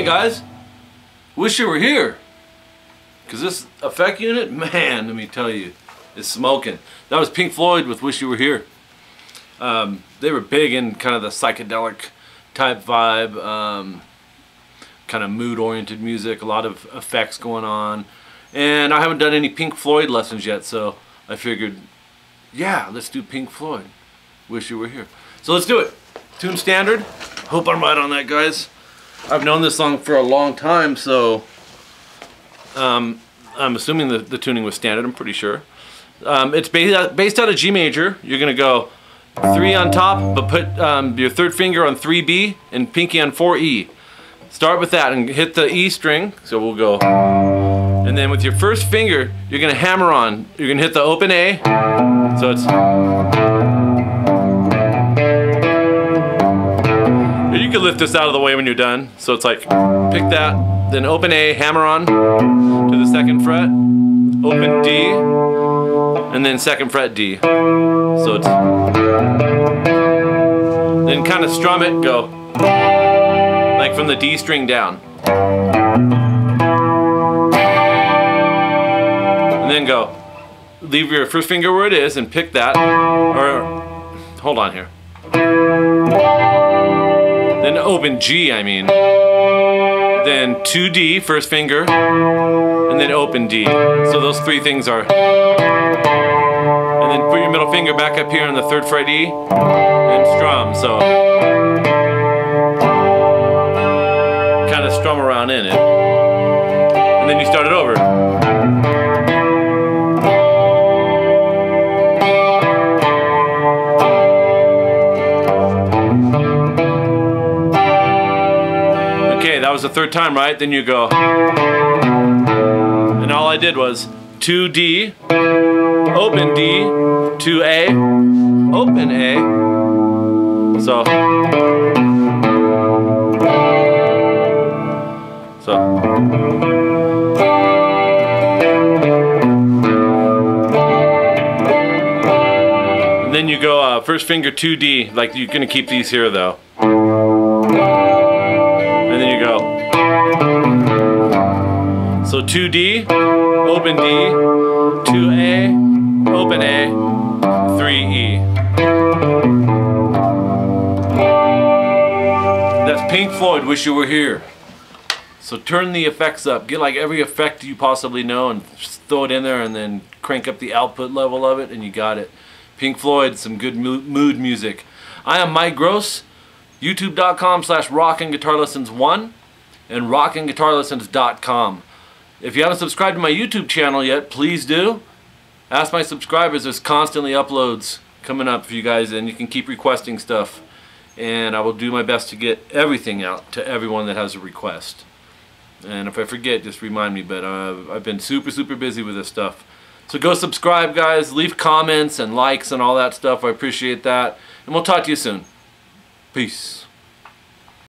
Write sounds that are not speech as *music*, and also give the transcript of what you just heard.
Hey guys, wish you were here. Because this effect unit, *laughs* man, let me tell you, is smoking. That was Pink Floyd with Wish You Were Here. Um, they were big in kind of the psychedelic type vibe, um, kind of mood-oriented music, a lot of effects going on. And I haven't done any Pink Floyd lessons yet, so I figured, yeah, let's do Pink Floyd. Wish You Were Here. So let's do it. Tune standard. Hope I'm right on that, guys. I've known this song for a long time, so um, I'm assuming the, the tuning was standard, I'm pretty sure. Um, it's based out, based out of G major. You're going to go 3 on top, but put um, your third finger on 3B and pinky on 4E. Start with that and hit the E string, so we'll go. And then with your first finger, you're going to hammer on. You're going to hit the open A, so it's... lift this out of the way when you're done. So it's like, pick that, then open A, hammer on to the second fret, open D, and then second fret D. So it's, then kind of strum it, go, like from the D string down. And then go, leave your first finger where it is and pick that, or, hold on here. Then open G, I mean. Then 2D, first finger, and then open D. So those three things are. And then put your middle finger back up here on the third fret E, and strum, so. Kind of strum around in it. And then you start it over. That was the third time, right? Then you go. And all I did was 2D, open D, 2A, open A. So. So. Then you go uh, first finger 2D, like you're gonna keep these here though. 2D, open D, 2A, open A, 3E. That's Pink Floyd, Wish You Were Here. So turn the effects up. Get like every effect you possibly know and throw it in there and then crank up the output level of it and you got it. Pink Floyd, some good mood music. I am Mike Gross, youtube.com slash rockin guitar lessons 1 and rockinguitarlessons.com. If you haven't subscribed to my YouTube channel yet, please do. Ask my subscribers, there's constantly uploads coming up for you guys and you can keep requesting stuff. And I will do my best to get everything out to everyone that has a request. And if I forget, just remind me, but uh, I've been super, super busy with this stuff. So go subscribe, guys. Leave comments and likes and all that stuff. I appreciate that. And we'll talk to you soon. Peace.